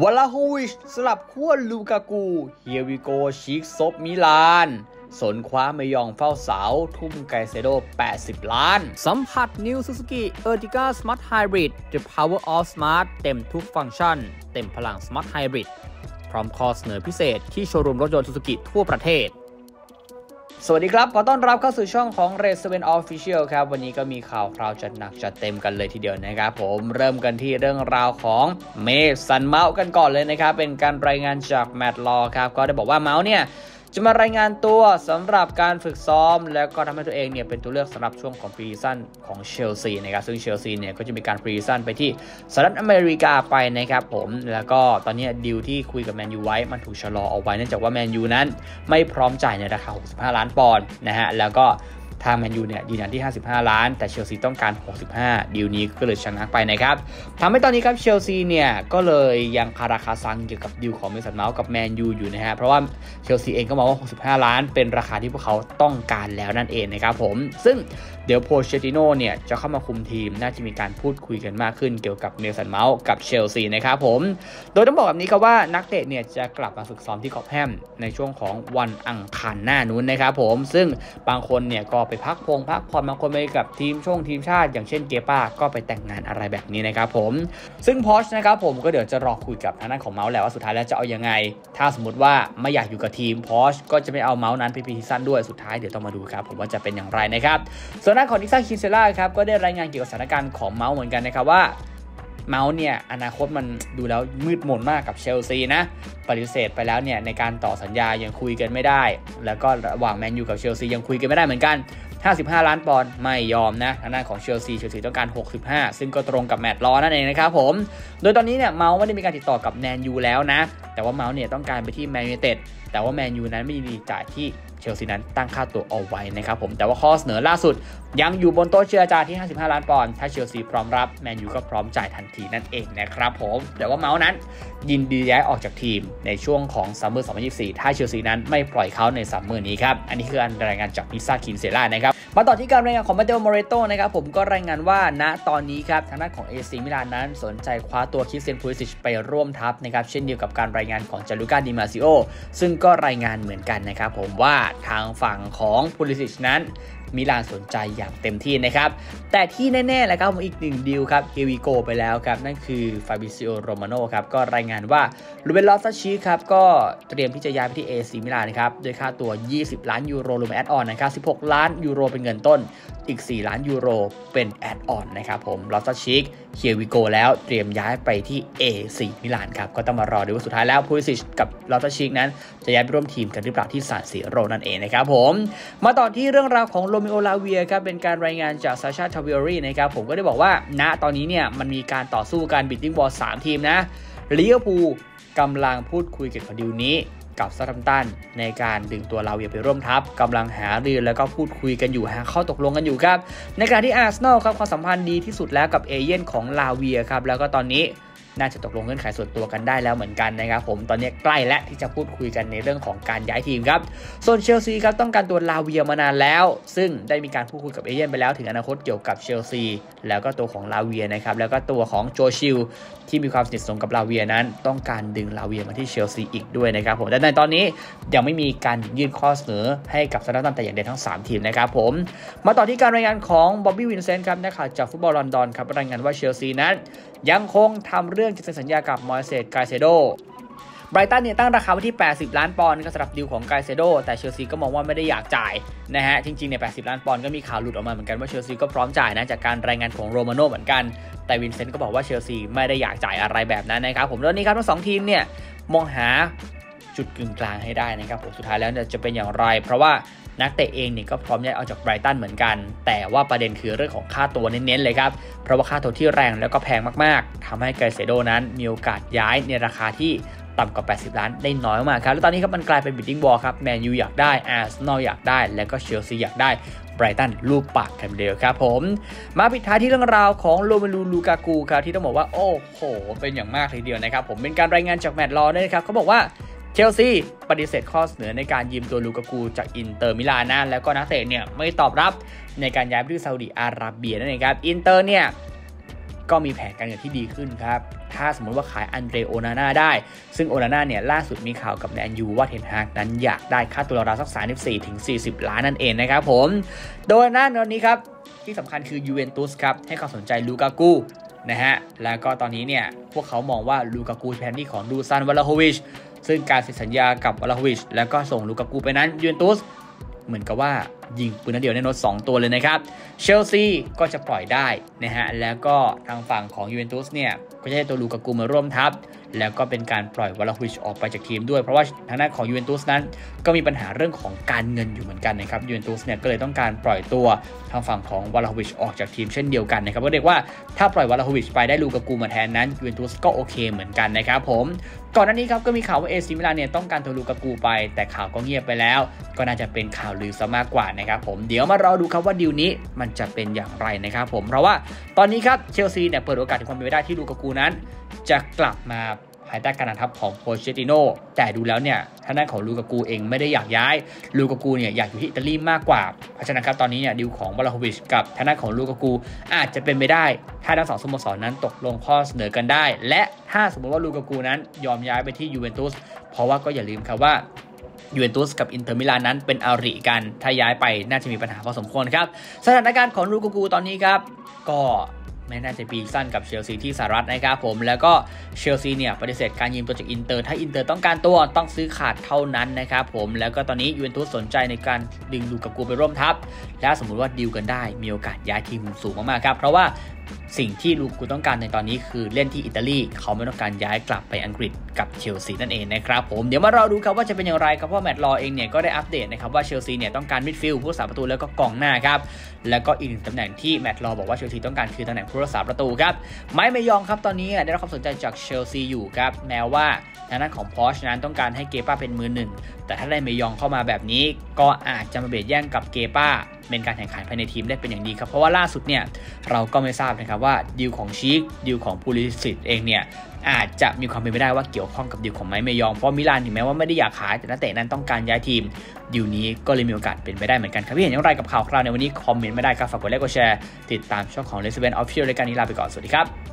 วลาฮวิชสลับขั้วลูกากู here we go ชีคซบมิลาน สนคว้าไมยองเฝ้าเสา ทุ่มไกเซโด 80 ล้าน สัมผัส New Suzuki Ertiga Smart Hybrid The Power of Smart เต็มทุกฟังก์ชัน เต็มพลัง Smart Hybrid พร้อมข้อเสนอพิเศษที่โชว์รูมรถยนต์ซูซูกิทั่วประเทศ สวัสดีครับ ขอต้อนรับเข้าสู่ช่องของ r a c e n Official ครับ วันนี้ก็มีข่าวคราวจัดหนักจัดเต็มกันเลยทีเดียวนะครับ ผมเริ่มกันที่เรื่องราวของเมสันเมาส์กันก่อนเลยนะครับ เป็นการรายงานจากแมตต์ลอครับ ก็ได้บอกว่าเมาส์เนี่ย จะมารายงานตัวสำหรับการฝึกซ้อม แล้วก็ทำให้ตัวเองเนี่ยเป็นตัวเลือกสำหรับช่วงของ pre-season ของเชลซีนะครับซึ่งเชลซีเนี่ยก็จะมีการ pre-season ไปที่สหรัฐอเมริกาไปนะครับผมแล้วก็ตอนนี้ดีลที่คุยกับแมนยูไว้มันถูกชะลอเอาไว้เนื่องจากว่าแมนยูนั้น ไม่พร้อมจ่ายในราคา 65 ล้านปอนด์นะฮะแล้วก็ ทางแมนยูเนี่ยยืนยันที่ 55 ล้าน แต่เชลซีต้องการ 65 ดีลนี้ก็เลยชะงักไปนะครับทำให้ตอนนี้ครับเชลซีเนี่ยก็เลยยังคาราคาซังเกี่ยวกับดีลของเมสันเมาส์กับแมนยูอยู่นะฮะเพราะว่าเชลซีเองก็มองว่า 65 ล้าน เป็นราคาที่พวกเขาต้องการแล้วนั่นเองนะครับผมซึ่ง เดี๋ยวโพเชติโนเนี่ยจะเข้ามาคุมทีมน่าจะมีการพูดคุยกันมากขึ้นเกี่ยวกับเมสันเมาส์กับเชลซีนะครับผม โดยต้องบอกแบบนี้ครับว่านักเตะเนี่ยจะกลับมาฝึกซ้อมที่ค็อบแฮมในช่วงของวันอังคารหน้านู้นนะครับผม ซึ่งบางคนเนี่ยก็ไปพักพงพักผ่อนบางคนไปกับทีมช่วงทีมชาติ อย่างเช่นเกป้าก็ไปแต่งงานอะไรแบบนี้นะครับผม ซึ่งพอชนะครับผมก็เดี๋ยวจะรอคุยกับทางด้านของเมาส์แล้วว่าสุดท้ายแล้วจะเอายังไง ถ้าสมมติว่าไม่อยากอยู่กับทีมพอชก็จะไม่เอาเมาส์นั้นไป pre-season ด้วยสุดท้ายเดี๋ยวต้องมาดูครับผมว่าจะเป็นอย่างไรนะครับส่วนด้านของนิซาร์ คินเซลล่าครับก็ได้รายงานเกี่ยวกับสถานการณ์ของเมาส์เหมือนกันนะครับว่าเมาส์เนี่ยอนาคตมันดูแล้วมืดมนมากกับเชลซีนะ ปฏิเสธไปแล้วเนี่ยในการต่อสัญญายังคุยกันไม่ได้ แล้วก็ระหว่างแมนยูกับเชลซียังคุยกันไม่ได้เหมือนกัน 55 ล้านปอนด์ไม่ยอมนะทางด้านของเชลซีเชลซีต้องการ 65 ซึ่งก็ตรงกับแมตต์ลอนั่นเองนะครับผม โดยตอนนี้เนี่ยเมาส์ไม่ได้มีการติดต่อกับแมนยูแล้วนะ แต่ว่าเมาส์เนี่ยต้องการไปที่แมนยูไนเต็ดแต่ว่าแมนยูนั้นไม่มีจ่ายที่ เชลซีนั้นตั้งค่าตัวเอาไว้นะครับผมแต่ว่าข้อเสนอล่าสุด ยังอยู่บนโต๊ะเจรจาที่ 55 ล้านปอนด์ถ้าเชลซีพร้อมรับแมนยูก็พร้อมจ่ายทันทีนั่นเองนะครับผมแต่ว่าเมาส์นั้น ยินดีย้ายออกจากทีมในช่วงของซัมเมอร์ 2024 ถ้าเชลซีนั้นไม่ปล่อยเขาในซัมเมอร์นี้ครับอันนี้คืออันรายงานจากนิซาร์ คินเซลล่านะครับมาต่อที่การรายงานของมาเตโอโมเรโตนะครับผมก็รายงานว่าณตอนนี้ครับทางด้านของเอซีมิลานนั้น สนใจคว้าตัวคริสเตียนพูลิสิชไปร่วมทัพนะครับเช่นเดียวกับการรายงานของจานลูก้าดิมาร์ซิโอซึ่งก็รายงานเหมือนกันนะครับผมว่าทางฝั่งของพูลิสิชนั้น มิลานสนใจอย่างเต็มที่นะครับ แต่ที่แน่ๆแหละครับอีกหนึ่งดีลครับ here we go ไปแล้วครับ นั่นคือฟาบริซิโอโรมาโนครับ ก็รายงานว่ารูเบนลอฟตัสชีคครับ ก็เตรียมที่จะย้ายไปที่เอซีมิลานนะครับโดยค่าตัว 20 ล้านยูโรรวม add-on นะครับ 16 ล้านยูโรเป็นเงินต้นอีก 4 ล้านยูโรเป็น add-on นะครับผมลอฟตัสชีค here we go แล้วเตรียมย้ายไปที่ A4 มิลานครับ ก็ต้องมารอดูว่าสุดท้ายแล้วพูลิสิชกับลอฟตัสชีคนั้น จะย้ายไปร่วมทีมกันหรือเปล่าที่ซานซิโรนั่นเองนะครับผมมาต่อที่เรื่องราวของโรมิโอลาเวียครับเป็นการรายงานจากซาชาทาวิโอรีนะครับผมก็ได้บอกว่าณตอนนี้เนี่ยมันมีการต่อสู้การ bidding war 3ทีมนะลิเวอร์พูลกำลังพูดคุยเกี่ยวกับดีลนี้กับเซาแธมป์ตันในการดึงตัวลาเวียไปร่วมทัพกำลังหารือแล้วก็พูดคุยกันอยู่หาข้อตกลงกันอยู่ครับ ในการที่อาร์เซนอลครับความสัมพันธ์ดีที่สุดแล้วกับเอเย่นของลาเวียครับแล้วก็ตอนนี้ น่าจะตกลงเงื่อนไขส่วนตัวกันได้แล้วเหมือนกันนะครับผมตอนนี้ใกล้และที่จะพูดคุยกันในเรื่องของการย้ายทีมครับส่วนเชลซีครับต้องการตัวลาเวียมานานแล้ว ซึ่งได้มีการพูดคุยกับเอเย่นไปแล้วถึงอนาคตเกี่ยวกับเชลซีแล้วก็ตัวของลาเวียนะครับแล้วก็ตัวของโจชิล ที่มีความสนิทสนมกับลาเวียนั้น ต้องการดึงลาเวียมาที่เชลซีอีกด้วยนะครับผมแต่ในตอนนี้ยังไม่มีการยื่นข้อเสนอให้กับเซาแธมป์ตันแต่อย่างใดทั้ง 3 ทีมนะครับผมมาต่อที่การรายงานของบ๊อบบี้วินเซนต์ครับนักข่าวจากฟุตบอลลอนดอนครับรายงานว่าเชลซีนั้นยังคงทำเรื่องจะเซ็นสัญญากับมอยเซส ไกเซโดไบรตันเนี่ยตั้งราคาไว้ที่ 80 ล้านปอนด์ก็สำหรับดีลของไกเซโดแต่เชลซีก็มองว่าไม่ได้อยากจ่ายนะฮะ จริงๆเนี่ย 80 ล้านปอนด์ก็มีข่าวหลุดออกมาเหมือนกันว่าเชลซีก็พร้อมจ่ายนะ จากการรายงานของโรมาโนเหมือนกัน แต่วินเซนต์ก็บอกว่าเชลซีไม่ได้อยากจ่ายอะไรแบบนั้นนะครับผมแล้วนี้ครับทั้งสองทีมเนี่ยมองหาจุดกึ่งกลางให้ได้นะครับผมสุดท้ายแล้วจะเป็นอย่างไร เพราะว่านักเตะเองเนี่ยก็พร้อมย้ายออกจากไบรตันเหมือนกัน แต่ว่าประเด็นคือเรื่องของค่าตัวเน้นๆเลยครับ เพราะว่าค่าตัวที่แรงแล้วก็แพงมากๆทำให้ไกเซโดนั้นมีโอกาสย้ายในราคาที่ต่ำกว่า 80 ล้านได้น้อยมากครับ แล้วตอนนี้ครับมันกลายเป็น bidding war ครับ แมนยูอยากได้อาร์เซนอลอยากได้ แล้วก็เชลซีอยากได้ ไบรตันลูบปากกันเลยทีเดียวครับผม มาปิดท้ายที่เรื่องราวของโรเมลูลูกากูครับที่ต้องบอกว่า โอ้โห เป็นอย่างมากเลยเดียวนะครับผมเป็นการรายงานจากแมตต์ลอนะครับเขาบอกว่าเชลซีปฏิเสธข้อเสนอในการยืมตัวลูกากูจากอินเตอร์มิลานนะแล้วก็นักเตะเนี่ยไม่ตอบรับในการย้ายไปที่ซาอุดิอาระเบียนั่นเองครับอินเตอร์เนี่ย ก็มีแผนการเงินที่ดีขึ้นครับ ถ้าสมมติว่าขายอันเดรโอนาน่าได้ ซึ่งโอนาน่าเนี่ยล่าสุดมีข่าวกับแมนยูว่าเทนฮากนั้นอยากได้ค่าตัวราวสัก 34ถึง40 ล้านนั่นเองนะครับผม โดยนั่นตอนนี้ครับ ที่สำคัญคือยูเวนตุสครับ ให้ความสนใจลูกากูนะฮะ แล้วก็ตอนนี้เนี่ยพวกเขามองว่าลูกากูแทนที่ของดูซานวาลาโฮวิชซึ่งการเซ็นสัญญากับวาลาโฮวิชแล้วก็ส่งลูกากูไปนั้นยูเวนตุส เหมือนกับว่ายิงปืนนัดเดียวได้นก2ตัวเลยนะครับ เชลซีก็จะปล่อยได้นะฮะ แล้วก็ทางฝั่งของยูเวนตุสเนี่ย ก็จะได้ตัวลูกากูมาร่วมทัพ แล้วก็เป็นการปล่อยวาลาโฮวิชออกไปจากทีมด้วย เพราะว่าทางด้านของยูเวนตุสนั้นก็มีปัญหาเรื่องของการเงินอยู่เหมือนกันนะครับยูเวนตุสเนี่ยก็เลยต้องการปล่อยตัวทางฝั่งของวาลาโฮวิชออกจากทีมเช่นเดียวกันนะครับก็เรียกว่าถ้าปล่อยวาลาโฮวิชไปได้ลูกากูมาแทนนั้นยูเวนตุสก็โอเคเหมือนกันนะครับผมก่อนหน้านี้ครับก็มีข่าวว่าเอซีมิลานเนี่ยต้องการตัวลูกากูไป แต่ข่าวก็เงียบไปแล้ว ก็น่าจะเป็นข่าวลือซะมากกว่านะครับผมเดี๋ยวมารอดูครับว่าดีลนี้มันจะเป็นอย่างไรนะครับผมเพราะว่าตอนนี้ครับเชลซีเนี่ยเปิดโอกาสถึงความเป็นไปได้ที่ลูกากูนั้น จะกลับมาภายใต้การนำทัพของโพเชติโนแต่ดูแล้วเนี่ยทางด้านของลูกากูเองไม่ได้อยากย้ายลูกากูเนี่ยอยากอยู่ที่อิตาลีมากกว่า เพราะฉะนั้นครับตอนนี้เนี่ยดีลของวาลาโฮวิชกับทางด้านของลูกากูอาจจะเป็นไปได้ ถ้าทั้งสองสโมสรนั้นตกลงข้อเสนอกันได้ และถ้าสมมติว่าลูกากูนั้นยอมย้ายไปที่ยูเวนตุสเพราะว่าก็อย่าลืมครับว่ายูเวนตุสกับอินเตอร์มิลานนั้นเป็นอริกัน ถ้าย้ายไปน่าจะมีปัญหาพอสมควรครับ สถานการณ์ของลูกากูตอนนี้ครับ ก็ ไม่น่าจะ pre-season กับเชลซีที่สหรัฐนะครับผมแล้วก็เชลซีเนี่ยปฏิเสธการยืมตัวจากอินเตอร์ถ้าอินเตอร์ต้องการตัวต้องซื้อขาดเท่านั้นนะครับผมแล้วก็ตอนนี้ยูเวนตุสสนใจในการดึงลูกากูไปร่วมทัพและสมมุติว่าดีลกันได้มีโอกาสย้ายทีมสูงมากๆครับเพราะว่าสิ่งที่ลูกากูต้องการในตอนนี้คือเล่นที่อิตาลีเขาไม่ต้องการย้ายกลับไปอังกฤษกับเชลซีนั่นเองนะครับผมเดี๋ยวมาเราดูครับว่าจะเป็นอย่างไรครับเพราะแมตต์ลอว์เองเนี่ยก็ได้อัปเดตนะครับว่าเชลซีเนี่ยต้องการมิดฟิลด์ผู้รักษาประตูแล้วก็กองหน้าครับแล้วก็อีกหนึ่งตำแหน่งที่แมตต์ลอบอกว่าเชลซีต้องการคือตำแหน่งผู้รักษาประตูครับไม้เมยองครับตอนนี้ได้รับความสนใจจากเชลซีอยู่ครับแม้ว่าทางด้านของพอชนั้นต้องการให้เกป้าเป็นมือหนึ่งแต่ถ้าได้เมยองเข้ามาแบบนี้ ก็อาจจะมาเบียดแย่งกับเกป้าเป็นการแข่งขันภายในทีมได้เป็นอย่างดีครับ เพราะว่าล่าสุดเนี่ยเราก็ไม่ทราบนะครับว่าดีลของชีกดีลของปูลิสิตเองเนี่ยอาจจะมีความเป็นไปได้ว่าเกี่ยวข้องกับดีลของไมเมยองเพราะมิลานถึงแม้ว่าไม่ได้อยากขายแต่นักเตะนั้นต้องการย้ายทีมดีลนี้ก็เลยมีโอกาสเป็นไปได้เหมือนกันครับพี่เห็นอย่างไรกับข่าวคราวในวันนี้คอมเมนต์ไม่ได้ครับฝากกดไลค์กดแชร์ติดตามช่องของ l e s b e n Official รายการนี้ลาไปก่อนสวัสดีครับ